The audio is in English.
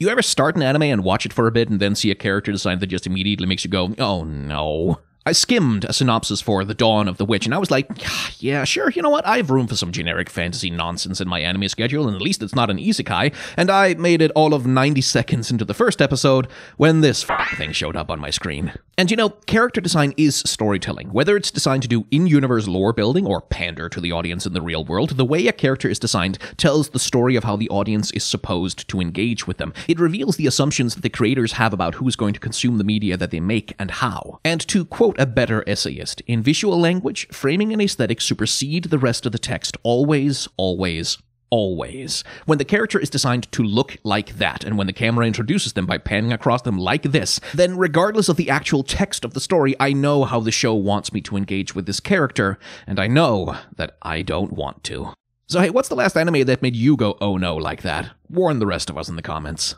You ever start an anime and watch it for a bit and then see a character design that just immediately makes you go, oh no? I skimmed a synopsis for The Dawn of the Witch, and I was like, yeah, sure, you know what? I have room for some generic fantasy nonsense in my anime schedule, and at least it's not an isekai. And I made it all of 90 seconds into the first episode when this thing showed up on my screen. And you know, character design is storytelling. Whether it's designed to do in universe lore building or pander to the audience in the real world, the way a character is designed tells the story of how the audience is supposed to engage with them. It reveals the assumptions that the creators have about who's going to consume the media that they make and how. And to quote a better essayist, in visual language, framing and aesthetic supersede the rest of the text always, always, always. When the character is designed to look like that, and when the camera introduces them by panning across them like this, then regardless of the actual text of the story, I know how the show wants me to engage with this character, and I know that I don't want to. So hey, what's the last anime that made you go oh no like that? Warn the rest of us in the comments.